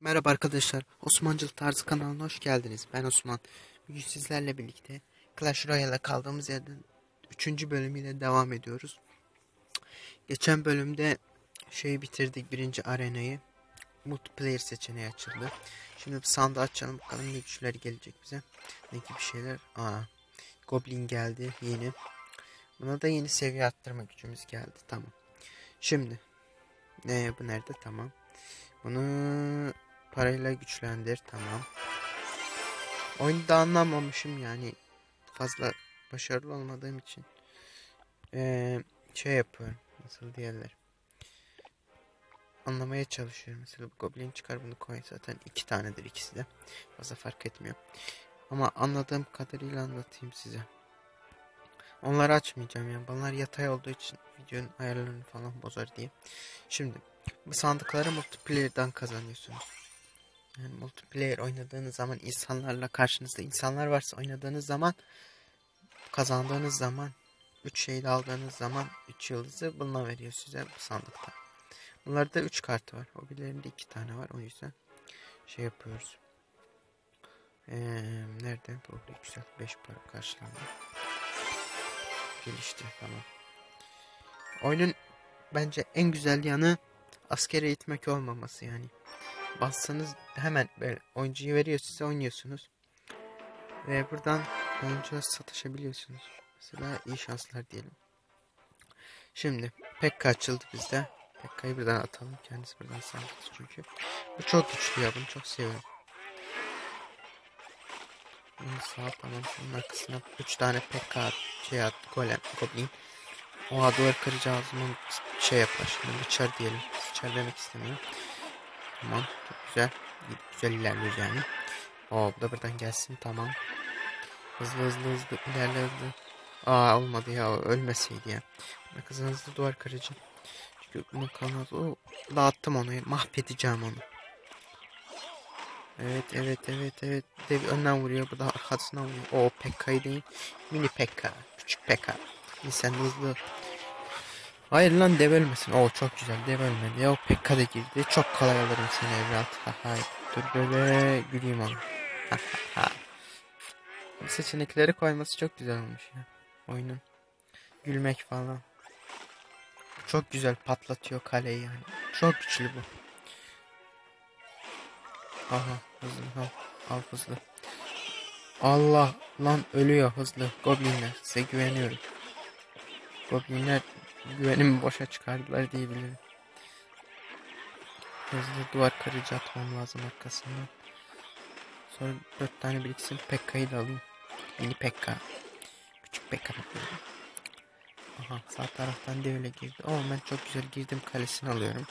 Merhaba arkadaşlar, Osmancılık Tarzı kanalına hoş geldiniz. Ben Osman. Bugün sizlerle birlikte Clash Royale'e kaldığımız yerden 3. bölümüyle devam ediyoruz. Geçen bölümde şeyi bitirdik, birinci arenayı. Multiplayer seçeneği açıldı. Şimdi bir sandığı açalım bakalım ne güçler gelecek bize. Ne gibi şeyler? Aa, Goblin geldi yeni. Buna da yeni seviye arttırma gücümüz geldi. Tamam. Şimdi. Ne bu nerede? Tamam. Bunu parayla güçlendir. Tamam. Oyunu da anlamamışım yani. Fazla başarılı olmadığım için. Ee, şey yapıyorum. Nasıl diyorlar. Anlamaya çalışıyorum. Mesela bu goblin çıkar bunu koy. Zaten iki tanedir ikisi de. Fazla fark etmiyor. Ama anladığım kadarıyla anlatayım size. Onları açmayacağım yani. Bunlar yatay olduğu için videonun ayarlarını falan bozar diye. Şimdi bu sandıkları multiplayer'dan kazanıyorsunuz. Yani multiplayer oynadığınız zaman insanlarla karşınızda insanlar varsa oynadığınız zaman kazandığınız zaman 3 şeyi aldığınız zaman 3 yıldızı bununla veriyor size bu sandıkta. Bunlarda 3 kartı var. Hobilerinde 2 tane var. O yüzden şey yapıyoruz. Ee, nerede? Bu güzel 5 para karşılandı. Gelişti tamam. Oyunun bence en güzel yanı askere eğitmek olmaması yani. Bassanız hemen böyle oyuncuyu veriyor size oynuyorsunuz. Ve buradan oyuncuya satışabiliyorsunuz. Mesela iyi şanslar diyelim. Şimdi Pekka açıldı bizde. Pekka'yı buradan atalım. Kendisi buradan saldırdı çünkü. Bu çok güçlü ya bunu çok seviyorum. Bunu sağ tamam şunun arkasına 3 tane Pekka şey at golem goblin. Oha duvar kırıcı ağzımın şey yapar. Şimdi bıçar diyelim. Bıçar demek istemiyorum. Tamam çok güzel. Güzel ilerliyoruz yani. Oo da buradan gelsin tamam. Hızlı hızlı hızlı ilerle hızlı. Aa olmadı ya ölmeseydi ya. Ne kızın hızlı duvar kırıcı. Çünkü bunun kanalı o dağıttım onu mahvedeceğim onu. Evet evet evet evet. Dev önden vuruyor bu da arkasına vuruyor. O Pekka'yı değil. Mini Pekka. Küçük Pekka. Sen hızlı. Hayır lan dev ölmesin. Oo çok güzel dev ölmedi. Ya Pekka da girdi. Çok kolay alırım seni evlat. Hayır. Dur böyle güleyim onu. Seçenekleri koyması çok güzel olmuş ya. Oyunun. Gülmek falan. Çok güzel patlatıyor kaleyi yani. Çok güçlü bu. Aha hızlı al. Al hızlı. Allah lan ölüyor hızlı. Goblinler size güveniyorum. Goblinler güvenimi boşa çıkardılar diyebilirim. Hızlı duvar kırıcı atmam lazım arkasından. Sonra dört tane biriksin. Pekka'yı da alayım. Mini Pekka. Küçük Pekka. Aha sağ taraftan devle girdi. Ama ben çok güzel girdim kalesini alıyorum.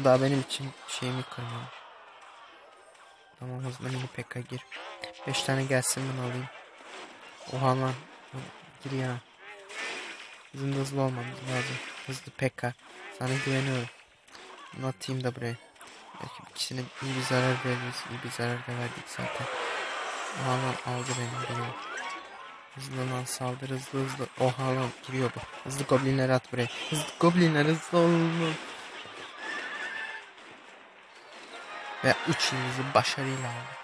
O da benim için şeyimi kırmıyor. Tamam hızlı mini Pekka gir. Beş tane gelsin bunu alayım. Oha lan. Gir ya. Bizim hızlı olmamız lazım. Hızlı Pekka. Sana güveniyorum. Bunu atayım da buraya. Belki ikisine iyi bir zarar veririz. İyi bir zarar da verdik zaten. Oha lan aldı beni. Benim. Hızlı lan saldır hızlı hızlı. Oha lan giriyor bu. Hızlı goblinleri at buraya. Hızlı goblinler hızlı olun. Ve 3 yıldızı başarıyla aldı.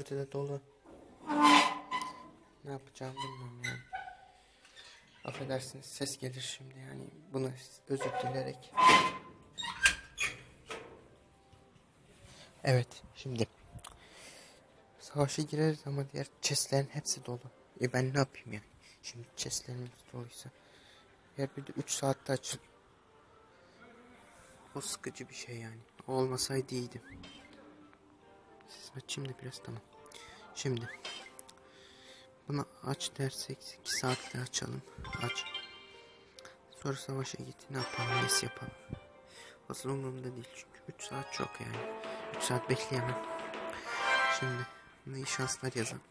Sandığım dörde de dolu. Ne yapacağım bilmiyorum yani. Affedersiniz ses gelir şimdi yani. Bunu özür dilerek. Evet şimdi. Savaşa gireriz ama diğer chestlerin hepsi dolu. E ben ne yapayım yani? Şimdi chestlerimiz doluysa. Eğer bir de 3 saatte açıl. O sıkıcı bir şey yani. O olmasaydı iyiydi. Açayım da biraz tamam. Şimdi. Bunu aç dersek 2 saatte açalım. Aç. Sonra savaşa git. Ne yapalım? Neyse yapalım. Asıl umurumda değil çünkü 3 saat çok yani. 3 saat bekleyemem. Şimdi. Ne iyi şanslar yazalım.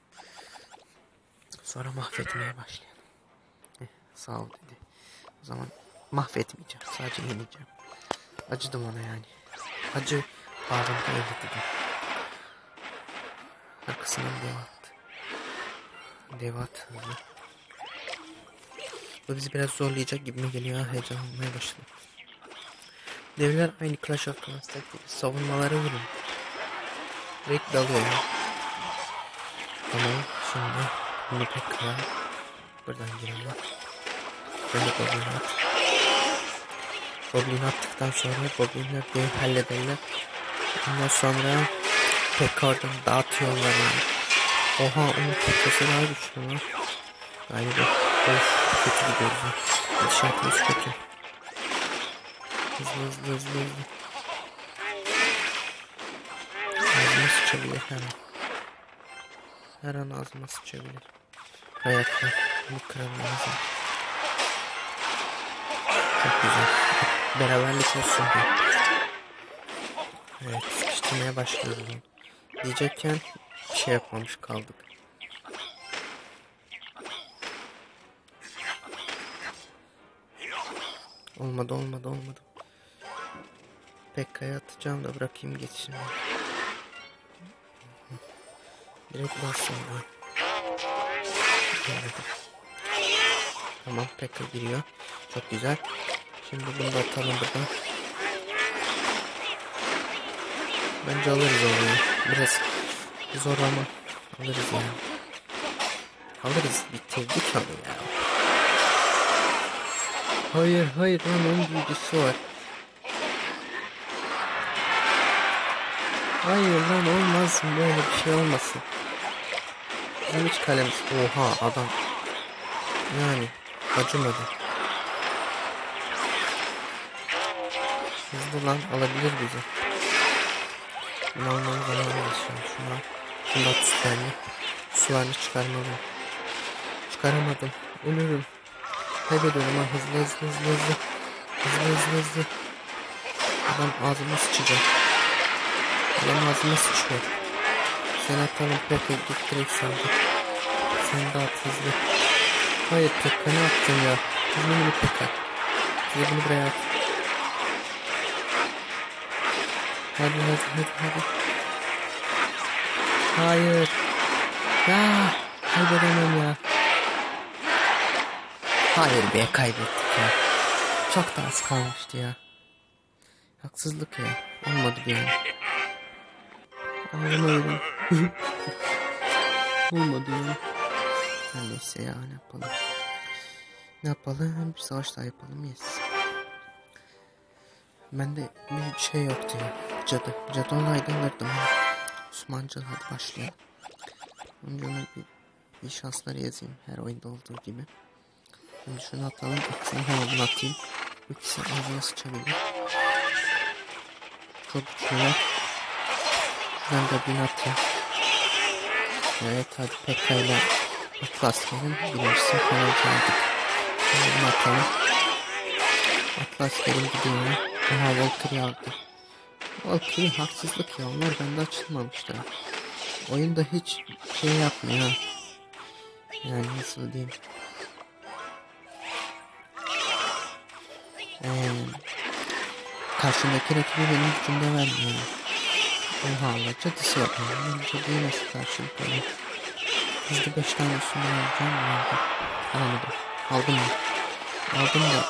Sonra mahvetmeye başlayalım. Eh, sağ ol dedi. O zaman mahvetmeyeceğim. Sadece yeneceğim. Acıdım ona yani. Acı bağrımda öyle dedim. Arkasından dev attı. Dev attı hızlı. Bu bizi biraz zorlayacak gibi geliyor? Heyecanlanmaya başladım. Devler aynı Clash of Clans'taki gibi savunmalara vurun. Direkt dalıyor. Tamam şimdi bunu tekrar buradan girelim. Böyle Goblin at. Goblin attıktan sonra Goblinler dev hallederler. Ondan sonra Pekka oradan dağıtıyorlar yani. Oha onun Pekka'sı daha güçlü lan. Galiba of kötü gidiyoruz ya. Gidişatımız kötü. Hızlı hızlı hızlı hızlı. Ağzıma sıçabilir her an. Her an ağzıma sıçabilir. Ayaklar. Bunu kırarım lazım. Çok güzel. Beraberlik olsun. Evet sıkıştırmaya başlıyoruz. Diyecekken bir şey yapmamış kaldık. Olmadı olmadı olmadı. Pekka'ya atacağım da bırakayım geçsin. Direkt bassın. Geldim. Tamam Pekka giriyor. Çok güzel. Şimdi bunu da atalım buradan. Bence alırız orayı. Biraz zor ama alırız yani. Alırız bitirdik ama ya. Hayır hayır lan onun bilgisi var. Hayır lan olmaz böyle bir şey olmasın. Bizim hiç kalemiz. Oha adam. Yani acımadı. Hızlı lan alabilir bizi. Bunu almanın zamanı geçiyor. Şuna. Şunu da sularını. Çıkarmalıyım. Çıkaramadım. Ölürüm. Kaybediyorum ha hızlı hızlı hızlı hızlı. Hızlı hızlı hızlı. Adam ağzıma sıçacak. Adam ağzıma sıçıyor. Sen atalım Pekka git direkt saldı. Sen de at hızlı. Hayır Pekka ne yaptın ya? Hızlı mini Pekka. Bize bunu buraya at. Hadi hadi hadi hadi. Hayır. Ya kaybedemem ya. Hayır be kaybettik ya. Çok da az kalmıştı ya. Haksızlık ya. Olmadı bir an. Ağlamıyorum. Olmadı ya. Her neyse ya ne yapalım. Ne yapalım? Bir savaş daha yapalım yes. Bende bir şey yoktu ya. Cadı. Cadı olaydı alırdım. Osmanlı hadi başlayalım. Önce ona bir, bir şansları yazayım. Her oyunda olduğu gibi. Şimdi şunu atalım. Hemen bunu atayım. İkisi ağzına sıçabilir. Çok güçlüler. Şuradan da bin atayım. Evet hadi Pekka Atlas gelin. Falan kaldık. Şimdi bunu atalım. Atlas gelin gidiyor. Aha Valkyrie aldı. Valkyrie haksızlık ya. Onlar bende açılmamışlar. Oyunda hiç şey yapmıyor. Yani nasıl diyeyim. Ee, karşımdaki rakibi benim gücümde vermiyor. Oha cadısı yapıyor. Ben cadıyı nasıl karşılık alayım? Hızlı 5 tane üstünden alacağım? Aldım. Alamadım. Aldım mı? Aldım da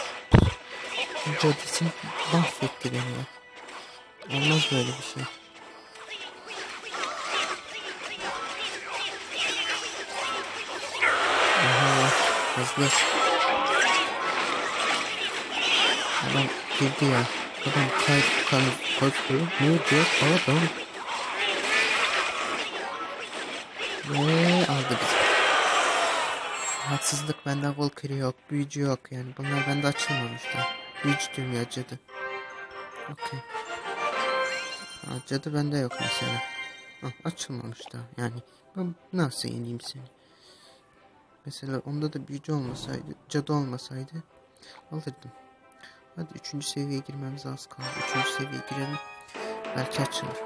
bu cadısı mahvetti beni. Olmaz böyle bir şey. Oha hızlı. Adam girdi ya. Adam kalp kanı korkuyor. Ne diyor? Adam. Ve aldı bizi. Haksızlık bende Valkyrie yok. Büyücü yok yani. Bunlar bende açılmamışlar. Büyücü dünya cadı. Okey. Ha, cadı bende yok mesela. Ha, açılmamış da yani. Ben nasıl yeneyim seni? Mesela onda da büyücü olmasaydı, cadı olmasaydı alırdım. Hadi üçüncü seviyeye girmemiz az kaldı. Üçüncü seviyeye girelim. Belki açılır.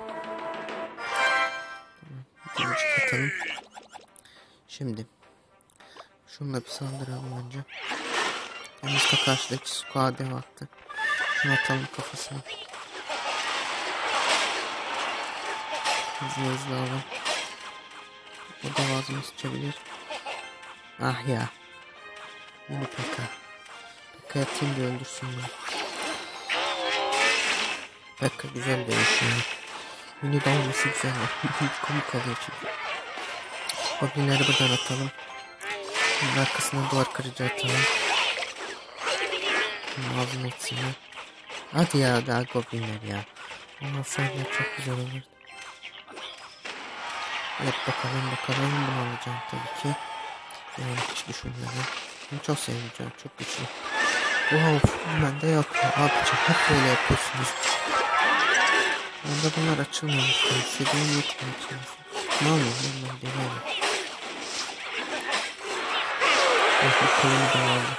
Tamam. Katalım. Şimdi. Şununla bir saldıralım önce. Yalnız da karşıdaki squad dev attı. Şunu atalım kafasına. Hızlı hızlı alın. O da vazını sıçabilir. Ah ya. Yine Pekka. Pekka atayım da öldürsün beni. Pekka güzel dövüşüyor. Mini dalması güzel. Komik oluyor çünkü. Goblinleri buradan atalım. Bunun arkasına duvar kırıcı atalım. Şunun ağzını etsinler. Hadi ya daha goblinler ya. Ondan sonra çok güzel olur. Evet bakalım bakalım bunu alacağım tabii ki. Yani hiç düşünmedim. Bunu çok seveceğim çok güçlü. Wow bende yok ya yapacağım hep böyle yapıyorsunuz. Bende bunlar açılmamış. İstediğim yok mu açılmış. Ne yapayım ben deneyelim. Bak bu kolumu da aldım.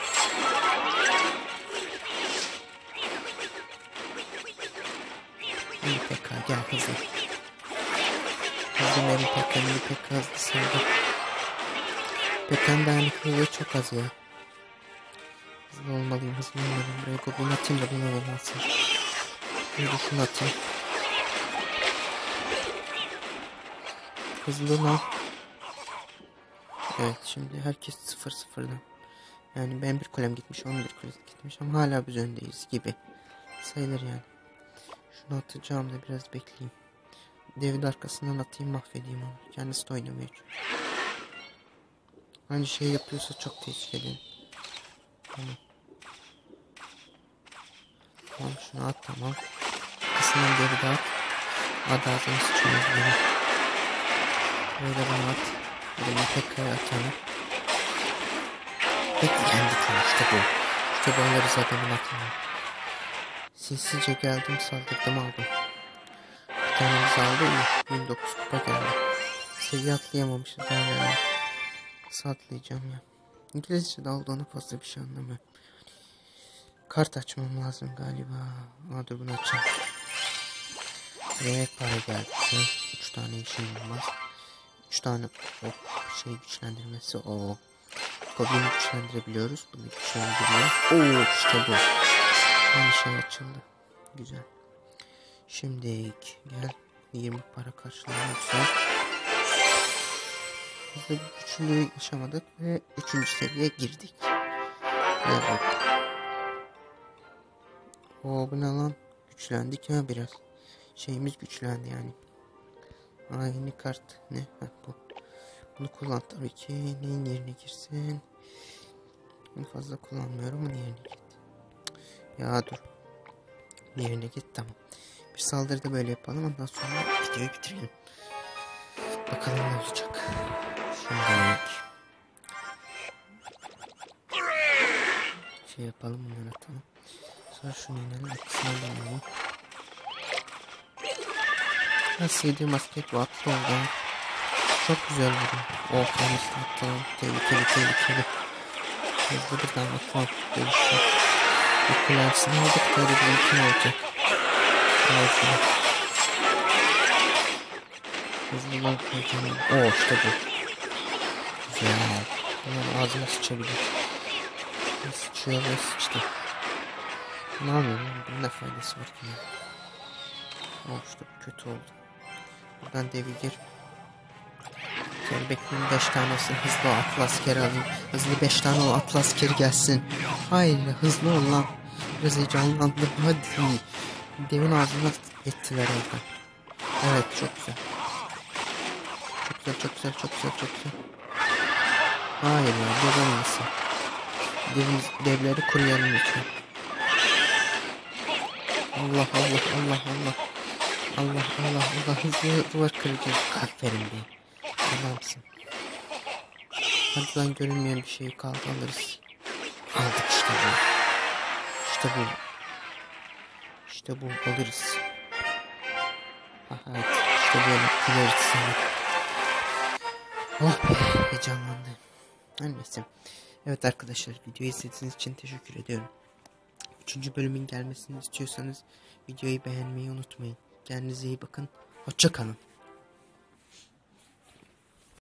Gel hızlı. Hızlı benim pekka beni pekka hızlı sevdi. Pekkan dayanıklılığı çok az ya. Hızlı olmalıyım hızlı olmalıyım. Buraya goblin atayım da bunu oynansın. Şimdi şunu atayım. Hızlı mı? Evet şimdi herkes sıfır sıfırdan. Yani ben bir kulem gitmiş 11 kulem gitmiş ama hala biz öndeyiz gibi. Sayılır yani. Şunu atacağım da biraz bekleyeyim. Devin arkasından atayım mahvedeyim onu. Kendisi de oynamıyor çünkü. Aynı şey yapıyorsa çok tehlikeli. Tamam. Tamam şunu at tamam. Arkasından devi de at. Hadi ağzını sıçmıyor benim. Böyle bunu at. Böyle tekrar at onu. Peki yendik onu işte bu. İşte bu alırız adamın aklına. Sinsice geldim saldırdım aldım. Tanemiz aldı iyi. 29 kupa geldi. Seviye atlayamamışız hala. Nasıl atlayacağım ya. İngilizce de olduğunu fazla bir şey anlamıyorum. Kart açmam lazım galiba. Aa dur bunu açayım. Buraya para geldi. 3 tane işim olmaz. 3 tane o şey güçlendirmesi o. Goblin'i güçlendirebiliyoruz. Bunu güçlendiriyor. Oo işte bu. Aynı şey açıldı. Güzel. Şimdi gel. 20 para karşılığında güzel. Biz de bu güçlülüğü yaşamadık ve 3. seviyeye girdik. Evet. Oo bu ne lan? Güçlendik ya biraz. Şeyimiz güçlendi yani. Aynı kart ne? Ha, bu. Bunu kullan tabii ki. Neyin yerine girsin? Bunu fazla kullanmıyorum. Bunun yerine git. Ya dur. Yerine git tamam. Bir saldırıda böyle yapalım. Ondan sonra videoyu bitirelim. Bakalım ne olacak. Şimdi şey yapalım bunları atalım. Sonra şunu inelim. Arkasına dönelim. Ha CD basket bu atlı oldu. Çok güzel vurdu. O kendisi attı. Tehlikeli tehlikeli. Hızlı birden atmak dönüştü. Bir kulağısını aldık da bir mümkün olacak. Ağzını. Hızlı lan koyacağım. Oo işte bu. Güzel. Hemen ağzına sıçabilir. Sıçıyor ve sıçtı. Ne yapayım? Bunun ne faydası var ki? Oh işte bu kötü oldu. Buradan devi gir. Kelebeklerin 5 tanesini hızlı o atlı askeri alayım. Hızlı 5 tane o atlı askeri gelsin. Hayır hızlı ol lan. Biraz heyecanlandım hadi. Devin ağzına ettiler orada. Evet çok güzel. Çok güzel çok güzel çok güzel çok güzel. Hayır ya dev olmasın. Devimiz, devleri kuruyalım lütfen. Allah Allah Allah Allah. Allah Allah Allah hızlı duvar kıracağız. Aferin be. Adamsın. Hadi lan görünmeyen bir şey kaldı alırız. Aldık işte bu. İşte bu. İşte bu alırız. Aha evet. İşte böyle kullanırız seni. Oh be heyecanlandım. Her neyse. Evet arkadaşlar videoyu izlediğiniz için teşekkür ediyorum. Üçüncü bölümün gelmesini istiyorsanız videoyu beğenmeyi unutmayın. Kendinize iyi bakın. Hoşça kalın.